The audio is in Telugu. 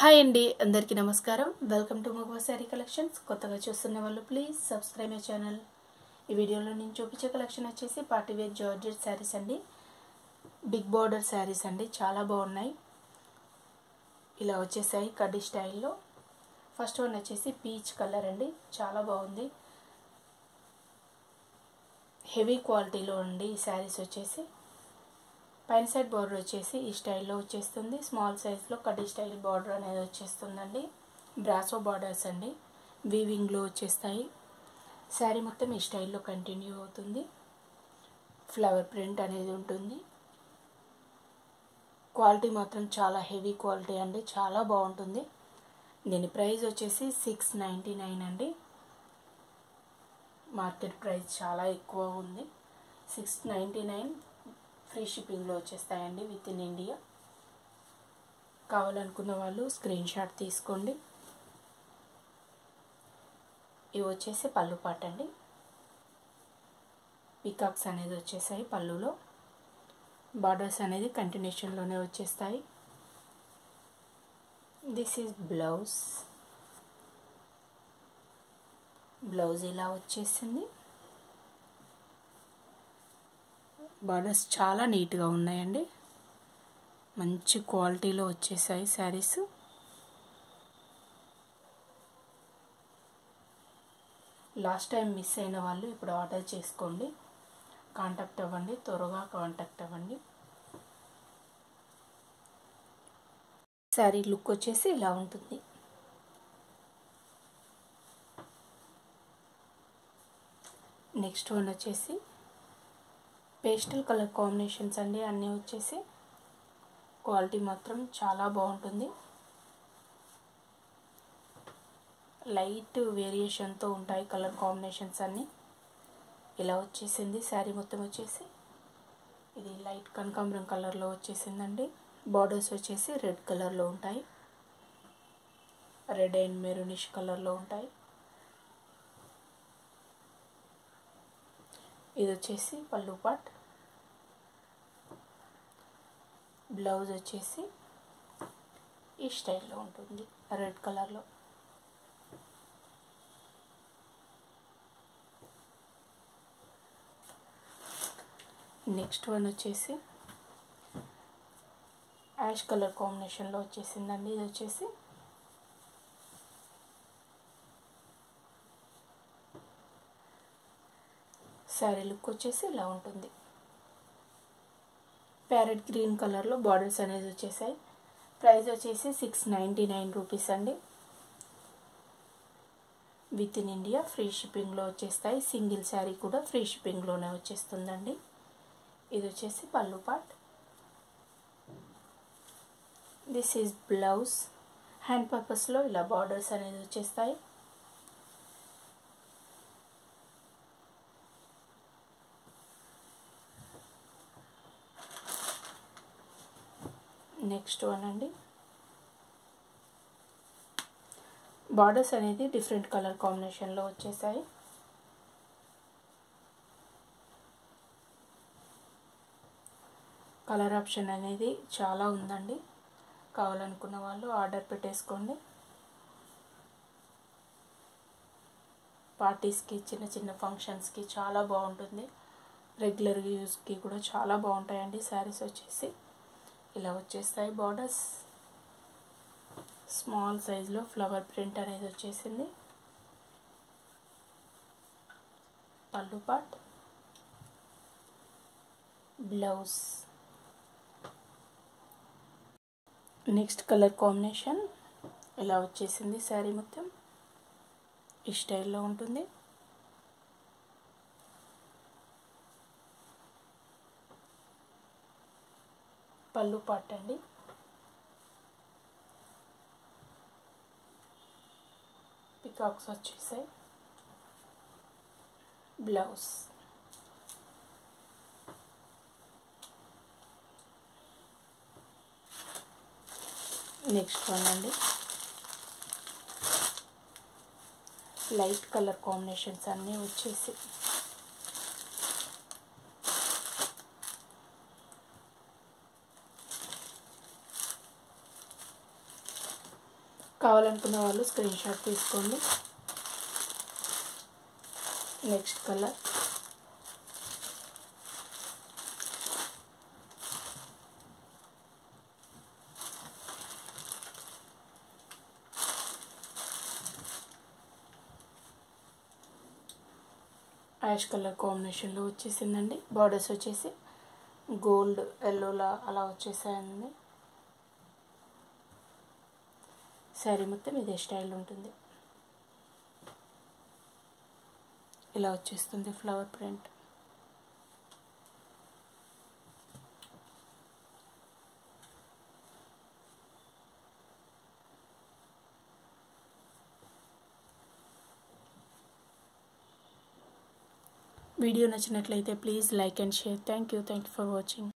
హాయ్ అండి అందరికీ నమస్కారం. వెల్కమ్ టు మగవ శారీ కలెక్షన్స్. కొత్తగా చూస్తున్న వాళ్ళు ప్లీజ్ సబ్స్క్రైబ్ మై ఛానల్. ఈ వీడియోలో నేను చూపించే కలెక్షన్ వచ్చేసి పార్టీవేర్ జార్జెట్ శారీస్ అండి. బిగ్ బార్డర్ శారీస్ అండి చాలా బాగున్నాయి. ఇలా వచ్చేసాయి కడ్డీ స్టైల్లో. ఫస్ట్ వన్ వచ్చేసి పీచ్ కలర్ అండి చాలా బాగుంది. హెవీ క్వాలిటీలో అండి ఈ శారీస్ వచ్చేసి పైన సైడ్ బార్డర్ వచ్చేసి ఈ స్టైల్లో వచ్చేస్తుంది. స్మాల్ సైజ్లో కడి స్టైల్ బార్డర్ అనేది వచ్చేస్తుందండి. బ్రాసో బార్డర్స్ అండి. వీవింగ్లో వచ్చేస్తాయి. శారీ మొత్తం ఈ స్టైల్లో కంటిన్యూ అవుతుంది. ఫ్లవర్ ప్రింట్ అనేది ఉంటుంది. క్వాలిటీ మాత్రం చాలా హెవీ క్వాలిటీ అండి. చాలా బాగుంటుంది. దీని ప్రైస్ వచ్చేసి సిక్స్ నైంటీ నైన్ అండి. మార్కెట్ ప్రైస్ చాలా ఎక్కువ ఉంది. సిక్స్ నైంటీ నైన్ ఫ్రీ షిప్పింగ్లో వచ్చేస్తాయండి విత్ ఇన్ ఇండియా. కావాలనుకున్న వాళ్ళు స్క్రీన్ షాట్ తీసుకోండి. ఇవి వచ్చేసి పళ్ళు పాట అండి. పికాక్స్ అనేది వచ్చేసాయి పళ్ళులో. బార్డర్స్ అనేది కంటిన్యూషన్లోనే వచ్చేస్తాయి. This is blouse. బ్లౌజ్ ఇలా వచ్చేసింది. బార్డర్స్ చాలా నీట్గా ఉన్నాయండి. మంచి క్వాలిటీలో వచ్చేసాయి శారీస్. లాస్ట్ టైం మిస్ అయిన వాళ్ళు ఇప్పుడు ఆర్డర్ చేసుకోండి. కాంటాక్ట్ అవ్వండి త్వరగా కాంటాక్ట్ అవ్వండి. శారీ లుక్ వచ్చేసి ఇలా ఉంటుంది. నెక్స్ట్ వన్ వచ్చేసి పేస్టల్ కలర్ కాంబినేషన్స్ అండి అన్నీ వచ్చేసి క్వాలిటీ మాత్రం చాలా బాగుంటుంది. లైట్ వేరియేషన్తో ఉంటాయి కలర్ కాంబినేషన్స్ అన్నీ. ఇలా వచ్చేసింది శారీ మొత్తం వచ్చేసి ఇది లైట్ కనకాంబరం కలర్లో వచ్చేసిందండి. బార్డర్స్ వచ్చేసి రెడ్ కలర్లో ఉంటాయి. రెడ్ అండ్ మెరూనిష్ కలర్లో ఉంటాయి. ఇది వచ్చేసి పళ్ళు పాట్. బ్లౌజ్ వచ్చేసి ఈ స్టైల్లో ఉంటుంది రెడ్ కలర్లో. నెక్స్ట్ వన్ వచ్చేసి యాష్ కలర్ కాంబినేషన్లో వచ్చేసిందండి. ఇది వచ్చేసి శారీ లుక్ వచ్చేసి ఇలా ఉంటుంది. ప్యారెట్ గ్రీన్ కలర్లో బార్డర్స్ అనేది వచ్చేసాయి. ప్రైస్ వచ్చేసి సిక్స్ నైంటీ నైన్ రూపీస్ అండి. విత్ ఇన్ ఇండియా ఫ్రీ షిప్పింగ్లో వచ్చేస్తాయి. సింగిల్ శారీ కూడా ఫ్రీ షిప్పింగ్లోనే వచ్చేస్తుందండి. ఇది వచ్చేసి పళ్ళు pot. This is blouse. Hand పర్పస్లో ఇలా బార్డర్స్ అనేది వచ్చేస్తాయి. నెక్స్ట్ వన్ అండి. బార్డర్స్ అనేది డిఫరెంట్ కలర్ కాంబినేషన్లో వచ్చేసాయి. కలర్ ఆప్షన్ అనేది చాలా ఉందండి. కావాలనుకున్న వాళ్ళు ఆర్డర్ పెట్టేసుకోండి. పార్టీస్కి చిన్న చిన్న ఫంక్షన్స్కి చాలా బాగుంటుంది. రెగ్యులర్ యూస్కి కూడా చాలా బాగుంటాయండి శారీస్ వచ్చేసి. ఇలా వచ్చేస్తాయి బార్డర్స్ స్మాల్ సైజులో ఫ్లవర్ ప్రింట్ అనేది వచ్చేసింది. పళ్ళు పాట్ బ్లౌజ్ నెక్స్ట్ కలర్ కాంబినేషన్ ఇలా వచ్చేసింది శారీ మొత్తం. ఈ స్టైల్లో ఉంటుంది. పళ్ళు పట్టండి. పికాక్స్ వచ్చేసాయి. బ్లౌజ్ నెక్స్ట్ వన్ అండి. లైట్ కలర్ కాంబినేషన్స్ అన్నీ వచ్చేసి కావాలనుకున్న వాళ్ళు స్క్రీన్ షాట్ తీసుకోండి. నెక్స్ట్ కలర్ యాష్ కలర్ కాంబినేషన్లో వచ్చేసిందండి. బార్డర్స్ వచ్చేసి గోల్డ్ ఎల్లోలా అలా వచ్చేసాయండి. శారీ మొత్తం ఇదే స్టైల్ ఉంటుంది. ఇలా వచ్చేస్తుంది ఫ్లవర్ ప్రింట్. వీడియో నచ్చినట్లయితే please like and share. Thank you. Thank you for watching.